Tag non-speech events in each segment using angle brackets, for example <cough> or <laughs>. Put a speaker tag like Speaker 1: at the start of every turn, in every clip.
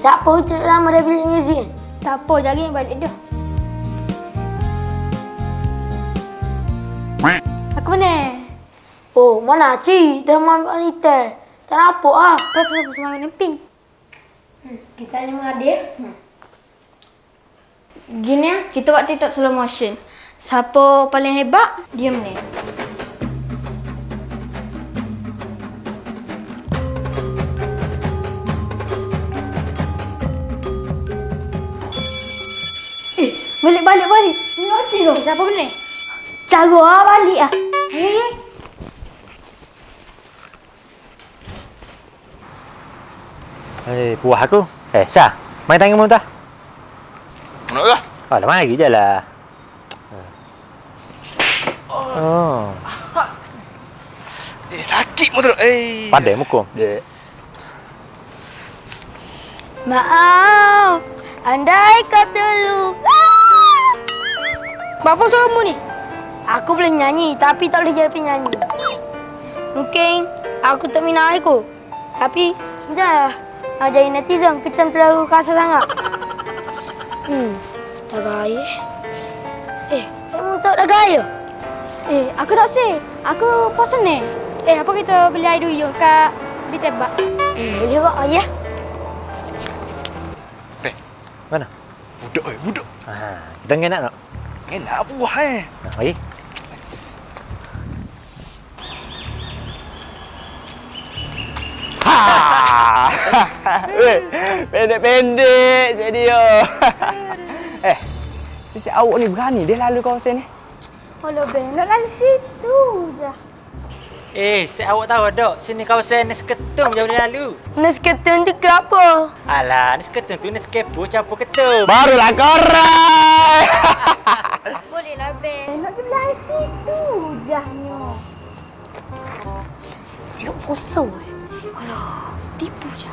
Speaker 1: Eh, tak apa, cerita lama dah bilik muzik.
Speaker 2: Tak apa, jari yang balik dah. Aku mana?
Speaker 1: Oh, mana cik? Dah mahu ambil wanita. Tak nampak ah.
Speaker 2: Apa apa sama dengan pink?
Speaker 1: Kita lima adik. Hmm.
Speaker 2: Gini ya, kita buat TikTok slow motion. Siapa paling hebat, diam ni. Balik balik. Ni roti tu. Siapa ni? Cara ah balik ah. Ni.
Speaker 3: Eh, puas aku. Eh, Syah. Main tangan mu tak?
Speaker 4: Nak lah.
Speaker 3: Alah, mari je lah. Oh.
Speaker 4: Eh, sakit motor. Eh.
Speaker 3: Pandai muka. Dek.
Speaker 1: Maaf, andai kata lu. Ah!
Speaker 2: Bapa suruh mu ni?
Speaker 1: Aku boleh nyanyi tapi tak boleh jadi penyanyi. Mungkin aku tak minat aku. Tapi janganlah ajarin netizen kecam terlalu kasar sangat. Hmm, dah gaya. Eh, kamu tak dah gaya?
Speaker 2: Eh, aku tak say. Aku posen ni. Eh, apa kita beli air duyung kat Bitebak?
Speaker 1: Hmm, boleh kok, ayah.
Speaker 4: Eh,
Speaker 3: Mana?
Speaker 4: budak eh, budak.
Speaker 3: Ha, kita nak tak?
Speaker 4: Enak buah eh.
Speaker 3: Ha, mari. <laughs>
Speaker 5: Weh, pendek-pendek saya dia. <laughs> eh, si awak ni berani dia lalu kawasan ni.
Speaker 2: Alah, Ben. Nak lalu situ je.
Speaker 3: Eh, saya awak tahu tak? Sini kawasan Nes Ketum jauh lalu.
Speaker 1: Nas ketun tu kenapa?
Speaker 3: Alah, Nes Ketum tu Nes Kepo campur ketum.
Speaker 5: Barulah korang. <laughs>
Speaker 2: Boleh lah, Ben. Nak pergi situ. Nyo.
Speaker 1: Dia kosong eh. Alah, tipu je.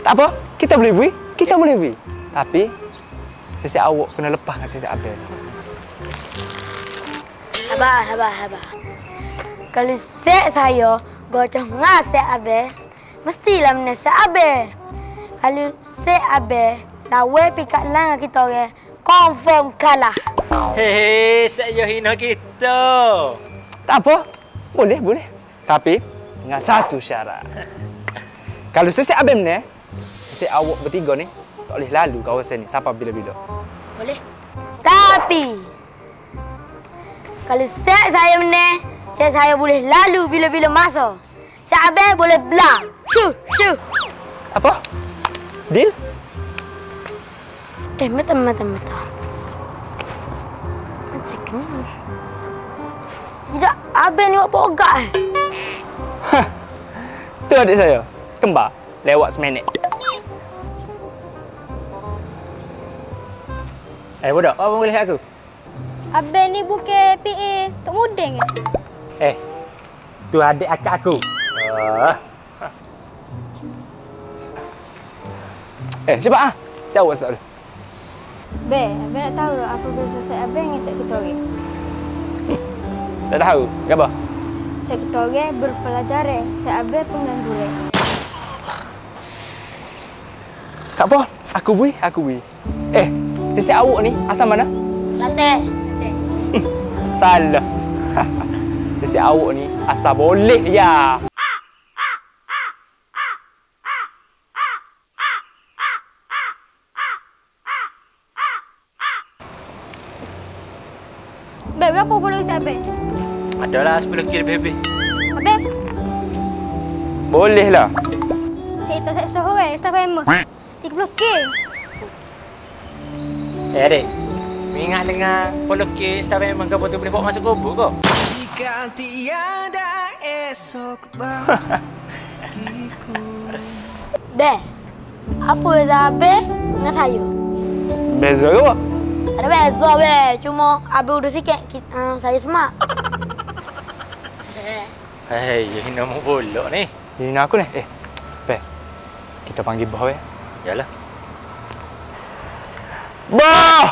Speaker 5: tak apa, kita boleh bui. Kita boleh bui. Tapi, sisi awak kena lepas dengan sisi Abel.
Speaker 1: Sabar, sabar, sabar. Kalau set saya, gocah ngah set abe, mestilah mana set abe. Kalau set abe, lawe pikat lang kita orang, confirm kalah.
Speaker 3: Hehe, saya hina kita.
Speaker 5: Tak apa. Boleh, boleh. Tapi, dengan satu syarat. <laughs> Kalau sisi Abel ni, sisi awak bertiga ni, tak boleh lalu kawasan ni sampai bila-bila.
Speaker 1: Boleh? Tapi, kalau set saya mana, set saya boleh lalu bila-bila masa. Set abe boleh belah. Syu, syu.
Speaker 5: Apa? Deal?
Speaker 1: Eh, mata, mata, mata. Ni. Tidak, abe ni buat pogak eh.
Speaker 5: Tu adik saya. Kembar. Lewat seminit.
Speaker 3: Eh, budak, apa boleh aku?
Speaker 2: Abang ni bukan PA Tok Mudeng ke?
Speaker 3: Eh, tu adik akak aku. Ah.
Speaker 5: Eh, cepat ah. Saya awak start dulu.
Speaker 2: Ben, Abang nak tahu tak apa beza set Abang dengan set kita orang?
Speaker 5: Tak tahu. Apa?
Speaker 2: Set kita orang berpelajaran, set Abang pengangguran.
Speaker 5: Tak apa. Aku bui, aku bui. Eh, sisi awak ni asal mana?
Speaker 1: Lantai. <laughs>
Speaker 5: Salah. <laughs> sisi awak ni asal boleh ya.
Speaker 2: Ben, berapa follower set Abang?
Speaker 3: Adalah 10 kilo lebih-lebih.
Speaker 2: Abang,
Speaker 5: Boleh lah.
Speaker 2: set itu set seorang, staff member. 30k.
Speaker 3: Eh, adik. Ingat dengan follow K staff memang kau betul boleh bawa masuk kubur kau?
Speaker 6: Jika tiada esok bagiku <laughs>
Speaker 1: Be, apa beza abe dengan saya?
Speaker 5: Beza ke apa?
Speaker 1: Ada beza be, cuma abe udah sikit, kita, uh, saya semak.
Speaker 3: Hei, yang hina mu bolok ni.
Speaker 5: Ini nak aku ni. Eh, Pe. Kita panggil Bah ya.
Speaker 3: Yalah.
Speaker 5: Bah!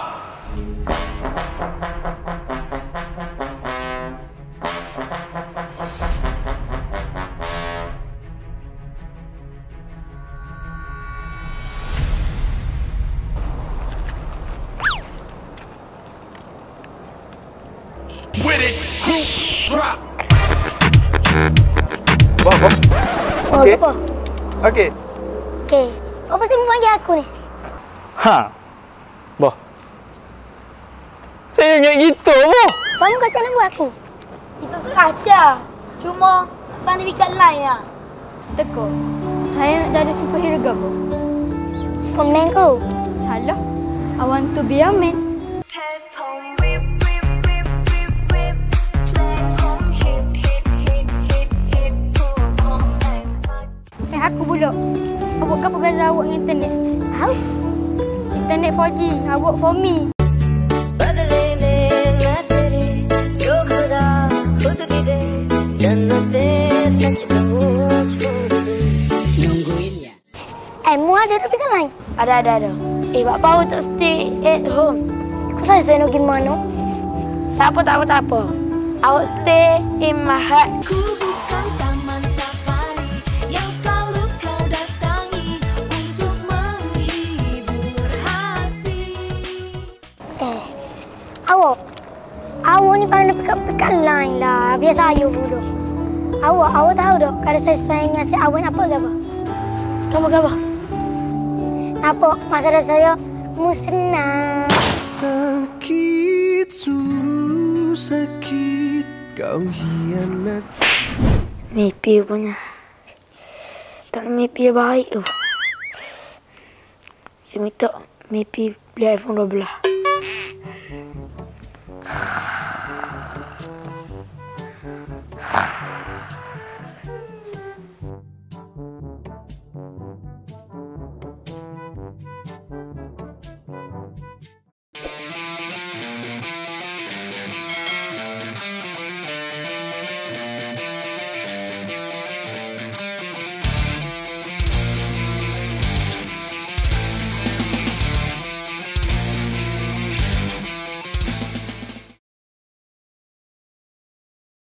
Speaker 5: Boh, boh.
Speaker 7: Oh,
Speaker 5: Okey.
Speaker 7: apa?
Speaker 5: Okey.
Speaker 7: Okey. Apa sih panggil aku ni?
Speaker 5: Ha. Boh. Saya ingat gitu, boh.
Speaker 7: Kamu nak buat aku? Kita tu ajar. Cuma tak nak ikat lain lah.
Speaker 8: Teko. Saya nak jadi superhero ke apa?
Speaker 7: Superman ku.
Speaker 8: Salah. I want to be a man. awak kan pembelajar awak dengan internet?
Speaker 7: Tahu?
Speaker 8: Internet 4G. Awak for me.
Speaker 7: Eh, Kamu ada tapi kan lain? Ada, ada, ada. Eh, bapa untuk stay at home. Kau saya nak pergi mana? Tak apa, tak apa, tak apa. Awak stay in my heart. Pekat-pekat lain lah. Biasa ayah dulu. Awak, awak tahu tak kalau saya sayang dengan si awak apa ke apa? Apa ke apa? Apa masalah saya musnah.
Speaker 4: Sakit sungguh sakit kau hianat
Speaker 7: Mimpi punya. Tak mimpi yang baik tu. Saya minta mimpi beli iPhone 12.